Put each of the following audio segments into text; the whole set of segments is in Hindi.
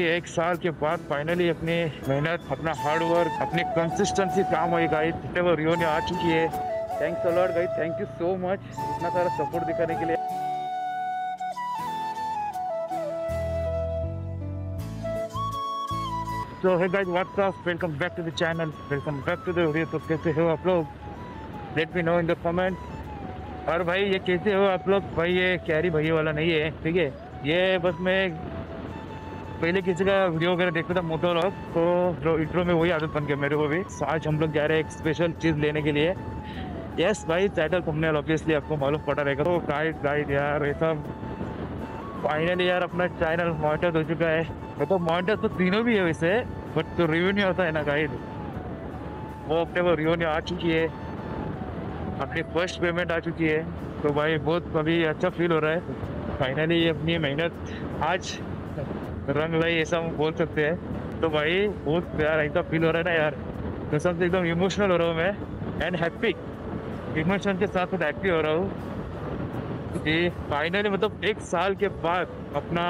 एक साल के बाद फाइनली अपनी मेहनत अपना हार्ड वर्क अपनी कंसिस्टेंसी काम हुई गाइस। वो रियो ने आ चुकी है। Thanks a lot guys. Thank you so much इतना सारा सपोर्ट दिखाने के लिए। Hey guys, what's up? Welcome back to the channel. Welcome back to the video. तो कैसे हो आप लोग? Let me know in the comment और भाई ये कैसे हो आप लोग? भाई ये कैरी भैया वाला नहीं है ठीक है? ये बस मैं पहले किसी का वीडियो वगैरह देखता था मोटो लॉग तो इंट्रो में वही आदत बन गया मेरे को भी। आज हम लोग जा रहे हैं एक स्पेशल चीज़ लेने के लिए। यस भाई टाइटल thumbnail ऑब्वियसली आपको मालूम पड़ा रहेगा। तो गाइड गाइड यार, ये सब। फाइनली यार, अपना चैनल मॉनिटर हो चुका है। मतलब मॉनिटर तो तीनों भी है वैसे बट तो रिव्यू नहीं होता है ना गाइड वो अपने वो रिव्यू आ चुकी है। अपनी फ़र्स्ट पेमेंट आ चुकी है। तो भाई, बहुत अभी अच्छा फील हो रहा है। फाइनली अपनी मेहनत। आज रंग लाई ऐसा हम बोल सकते हैं। तो भाई, बहुत प्यार ऐसा फील हो रहा है ना यार। कसम से एकदम इमोशनल हो रहा हूँ मैं। एंड हैप्पी इमोशन के साथ साथ हैप्पी हो रहा हूँ। कि फाइनली मतलब एक साल के बाद अपना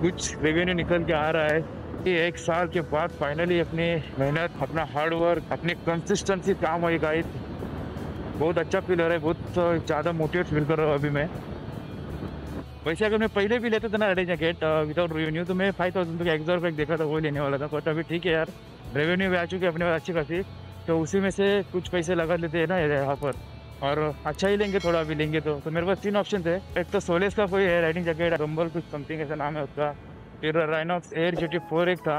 कुछ रेवेन्यू निकल के आ रहा है। कि एक साल के बाद फाइनली अपनी मेहनत, अपना हार्डवर्क अपनी कंसिस्टेंसी काम हुई गाइस बहुत अच्छा फील हो रहा है। बहुत ज़्यादा मोटिवेट फील कर रहा हूँ अभी मैं। वैसे अगर मैं पहले भी लेता था ना रेडी जैकेट विदाउट रेवेन्यू तो मैं फाइव थाउज़ेंड का एक हज़ार रुपये देखा था, वो लेने वाला था बट अभी ठीक है यार। रेवेन्यू भी आ चुकी है अपने पास, अच्छी खासी। तो उसी में से कुछ पैसे लगा लेते हैं ना यहाँ पर। और अच्छा ही लेंगे, थोड़ा अभी लेंगे तो। तो मेरे पास तीन ऑप्शन थे एक तो सोलेस का कोई है राइडिंग जैकेट रंबल कुछ समथिंग ऐसा नाम है उसका। फिर राइनॉक्स एयर जी फोर एक था,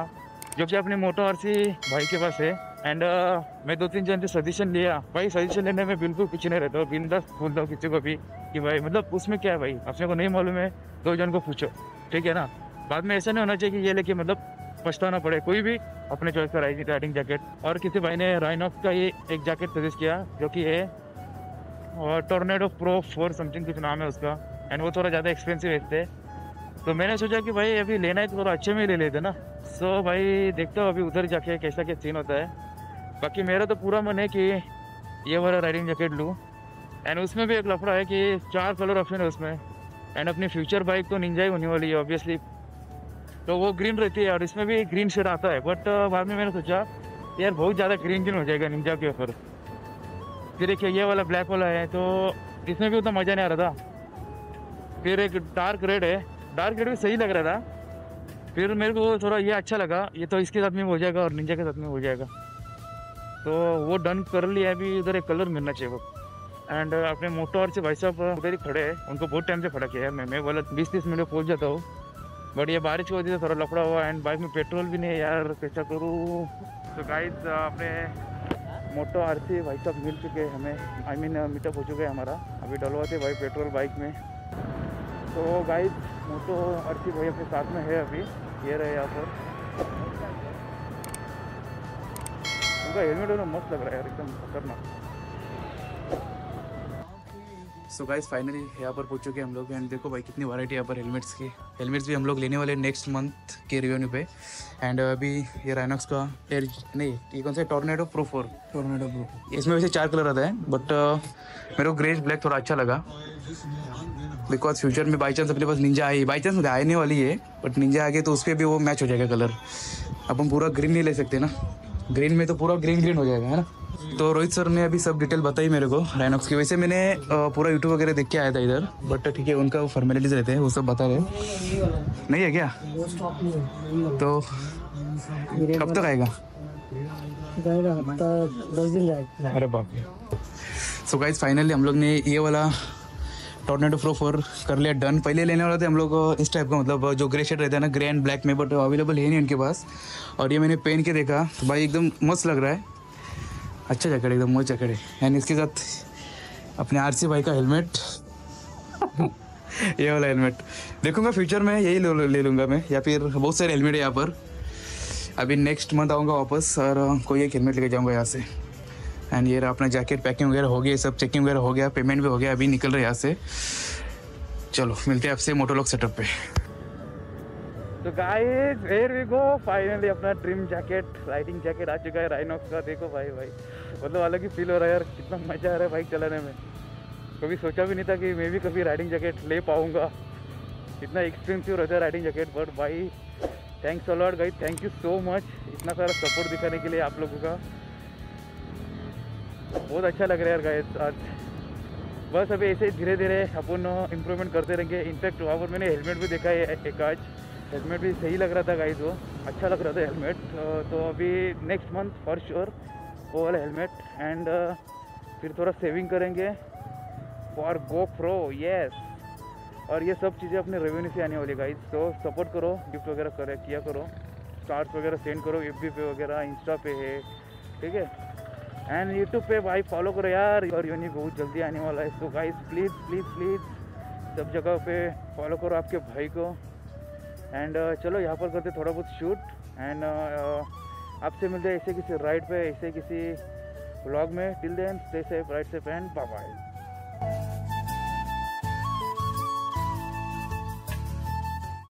जो कि अपने मोटो आर भाई के पास है। एंड uh, मैं दो तीन जन से सजेशन लिया। भाई सजेशन लेने में बिल्कुल कुछ नहीं रहता बिंदास बोलता हूँ किसी को भी कि भाई मतलब उसमें क्या है भाई? अपने को नहीं मालूम है। दो जन को पूछो। ठीक है ना? बाद में ऐसा नहीं होना चाहिए कि ये लेके मतलब पछताना पड़े। कोई भी अपने चॉइस का राइडिंग राइडिंग जैकेट और किसी भाई ने राइनॉक्स का ये एक जैकेट सजेस्ट किया जो कि है और टोर्नेडो प्रो फोर समथिंग कुछ नाम है उसका। एंड वो थोड़ा ज़्यादा एक्सपेंसिव है तो मैंने सोचा कि भाई अभी लेना है तो थोड़ा अच्छे में ले लेते ना। सो भाई देखता हूँ अभी उधर जाके कैसा क्या सीन होता है। बाकी मेरा तो पूरा मन है कि ये वाला राइडिंग जैकेट लूँ। एंड उसमें भी एक लफड़ा है कि चार कलर ऑप्शन है उसमें। एंड अपनी फ्यूचर बाइक तो निंजा ही होने वाली है ऑब्वियसली तो वो ग्रीन रहती है और इसमें भी ग्रीन शेड आता है। बट बाद में मैंने सोचा, यार बहुत ज़्यादा ग्रीन ग्रीन हो जाएगा निंजा के ऊपर। फिर देखिए ये वाला ब्लैक वाला है तो इसमें भी उतना मज़ा नहीं आ रहा था। फिर एक डार्क रेड है। डार्क रेड भी सही लग रहा था। फिर मेरे को थोड़ा ये अच्छा लगा, ये तो इसके साथ में हो जाएगा और निंजा के साथ में हो जाएगा। तो वो डन कर लिया अभी, इधर एक कलर मिलना चाहिए वो। एंड अपने मोटो और से भाई साहब, उधर ही खड़े हैं। उनको बहुत टाइम से खड़ा किया है मैं मैं बोला बीस तीस मिनट पहुँच जाता हूँ। बट ये बारिश की वजह से थोड़ा लफड़ा हुआ एंड बाइक में पेट्रोल भी नहीं है यार, कैसा करूँ? तो गाइस अपने मोटो आर सी भाई साहब मिल चुके हैं हमें। आई मीन मीटअप हो चुका है हमारा। अभी डलवाते भाई पेट्रोल बाइक में। तो गाइस मोटो आर सी भाई अपने साथ में है अभी। ये रहे यहाँ पर। उनका हेलमेट वाला मस्त लग रहा है यार एकदम खतरनाक। सो गाइस फाइनली यहाँ पर पहुँच चुके हम लोग एंड देखो भाई कितनी वैरायटी यहाँ पर हेलमेट्स की। हेलमेट्स भी हम लोग लेने वाले नेक्स्ट मंथ के रिव्यू पे। एंड अभी ये राइनॉक्स का एयर नहीं ये कौन सा Tornado Pro four Tornado Pro इसमें वैसे चार कलर आता है बट मेरे को ग्रेज ब्लैक थोड़ा अच्छा लगा। बिकॉज़ फ्यूचर में बाई चांस अपने पास निंजा आई बाई चांस आने वाली है बट निंजा आ गई तो उस पर भी वो मैच हो जाएगा कलर अब हम पूरा ग्रीन नहीं ले सकते ना। ग्रीन में तो पूरा ग्रीन ग्रीन हो जाएगा है ना? तो रोहित सर ने अभी सब डिटेल बताई मेरे को राइनॉक्स की। वैसे मैंने पूरा यूट्यूब वगैरह देख के आया था इधर बट ठीक है उनका फॉर्मेलिटीज रहते हैं वो सब बता रहे नहीं है क्या। तो कब तक आएगा? दस दिन जाएगा अरे बाप सो गाइज़ फाइनली हम लोग ने ये वाला टोर्नेडो प्रो फोर कर लिया डन पहले लेने वाले थे हम लोग इस टाइप का मतलब जो ग्रे शेड रहता है ना ग्रे एंड ब्लैक में बट अवेलेबल है नहीं उनके पास। और ये मैंने पहन के देखा तो भाई एकदम मस्त लग रहा है। अच्छा जैकेट एकदम मस्त जैकेट है। एंड इसके साथ अपने आरसी भाई का हेलमेट ये वाला हेलमेट देखूँगा फ्यूचर में यही ले, ले लूँगा मैं। या फिर बहुत सारे हेलमेट है यहाँ पर। अभी नेक्स्ट मंथ आऊँगा वापस और कोई एक हेलमेट लेके जाऊँगा यहाँ से। एंड ये रहा अपना जैकेट पैकिंग वगैरह हो गया सब चेकिंग वगैरह हो गया पेमेंट भी हो गया, अभी निकल रहे यहाँ से। चलो, मिलते हैं आपसे मोटोलॉग सेटअप पे। तो guys here we go finally अपना ड्रीम जैकेट राइडिंग जैकेट आ चुका है राइनॉक्स का, देखो भाई भाई। मतलब अलग ही फील हो रहा है यार, कितना मज़ा आ रहा है बाइक चलाने में। कभी सोचा भी नहीं था कि मैं भी कभी राइडिंग जैकेट ले पाऊँगा। इतना एक्सपेंसिव रहता है राइडिंग जैकेट बट भाई thanks a lot guys thank you so much इतना सारा सपोर्ट दिखाने के लिए आप लोगों का। बहुत अच्छा लग रहा है गाइस आज। बस अभी ऐसे ही धीरे धीरे अपन इम्प्रूवमेंट करते रहेंगे। इनफैक्ट वहाँ पर मैंने हेलमेट भी देखा है एक आज। हेलमेट भी सही लग रहा था गाइस वो। अच्छा लग रहा था हेलमेट तो अभी नेक्स्ट मंथ फॉर श्योर वो वाला हेलमेट एंड फिर थोड़ा सेविंग करेंगे। फॉर गो प्रो यस और ये सब चीज़ें अपने रेवेन्यू से आने वाली गाइस तो सपोर्ट करो गिफ्ट वगैरह करे, किया करो। स्टार्स वगैरह सेंड करो एफ़ पे वगैरह इंस्टा पे है। ठीक है? एंड यूट्यूब पे भाई फॉलो करो यार। और यूनिक बहुत जल्दी आने वाला है। तो गाइस प्लीज़ प्लीज़ प्लीज़ सब जगह पे फॉलो करो आपके भाई को। एंड चलो यहाँ पर करते थोड़ा बहुत शूट एंड आपसे मिलते ऐसे किसी राइड पे, ऐसे किसी ब्लॉग में। Till then stay safe ride safe and bye